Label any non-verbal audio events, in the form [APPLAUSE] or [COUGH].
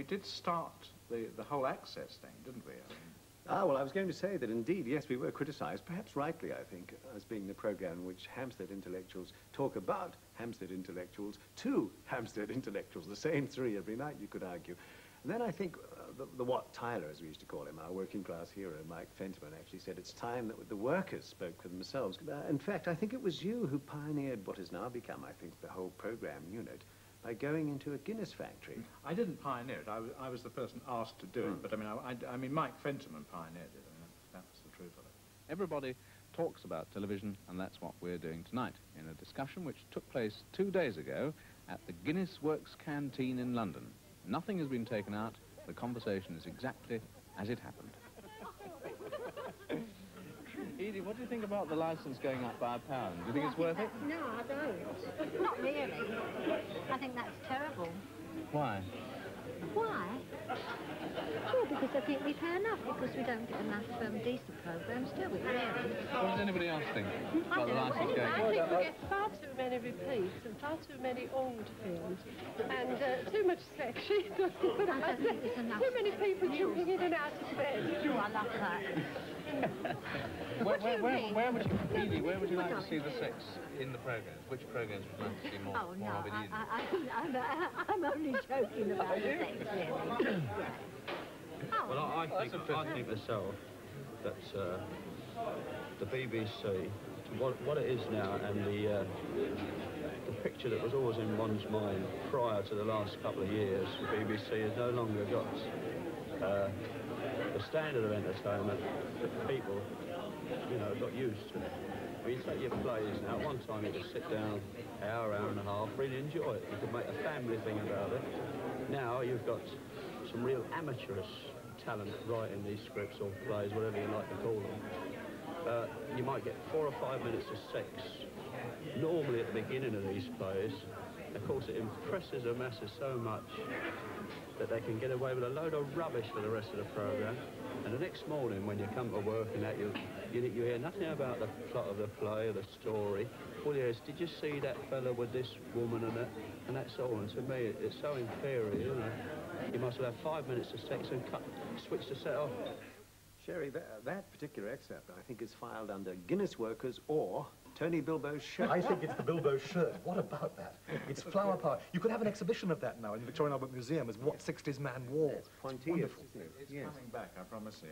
we did start the, the whole access thing, didn't we? I mean, Ah, well, I was going to say that indeed, yes, we were criticised, perhaps rightly, I think, as being the programme in which Hampstead intellectuals talk about Hampstead intellectuals to Hampstead [LAUGHS] intellectuals, the same three every night, you could argue. And then I think uh, the, the Wat Tyler, as we used to call him, our working class hero, Mike Fentiman, actually said it's time that the workers spoke for themselves. Uh, in fact, I think it was you who pioneered what has now become, I think, the whole programme unit by going into a Guinness factory. I didn't pioneer it. I was, I was the person asked to do it. Hmm. But I mean, I, I- I mean, Mike Fentiman pioneered it. I mean, that's, that's the truth of it. Everybody talks about television, and that's what we're doing tonight in a discussion which took place two days ago at the Guinness Works Canteen in London. Nothing has been taken out. The conversation is exactly as it happened. [LAUGHS] Edie, what do you think about the license going up by a pound? Do you think it's worth it? No, I don't. Not really. I think that's terrible. Why? Why? Well, because I think we pay enough, because we don't get enough um, decent programmes, do we, really? What does anybody else think about the license going I think we get far too many repeats and far too many old films and uh, too much sex. She doesn't put I don't think there's enough Too many people jumping in and out of bed. Oh, I love that. [LAUGHS] Where, What do you where, where, where would you, Edie, where would you like to see the sex in the programmes? Which programmes would you like to see more, Oh, no, more of in I, Edie? I, I, I'm, I'm only joking about the sex, really. Well, I, I Oh, think that's I think myself that uh, the BBC, what, what it is now, and the uh, the picture that was always in one's mind prior to the last couple of years, the BBC has no longer got uh, the standard of entertainment that people, you know, got used to. You take your plays now, at one time you could sit down, hour, hour and a half, really enjoy it. You could make a family thing about it. Now you've got some real amateurish talent writing these scripts or plays, whatever you like to call them. Uh, you might get four or five minutes of sex, normally at the beginning of these plays. Of course, it impresses the masses so much that they can get away with a load of rubbish for the rest of the programme. And the next morning, when you come to work and that, you, you, you hear nothing about the plot of the play or the story. All you hear is, did you see that fella with this woman and that? And that's all. And to me, it, it's so inferior, you know. You must have five minutes of sex and cut, switch the set off. Sherry, that, that particular excerpt, I think, is filed under Guinness Workers or Tony Bilbow's shirt. I think it's the Bilbow shirt. What about that? It's flower power. You could have an exhibition of that now in the Victoria and Albert Museum as what 60s man wore. It's It's pointy, wonderful. isn't? It's Yes. coming back, I promise you.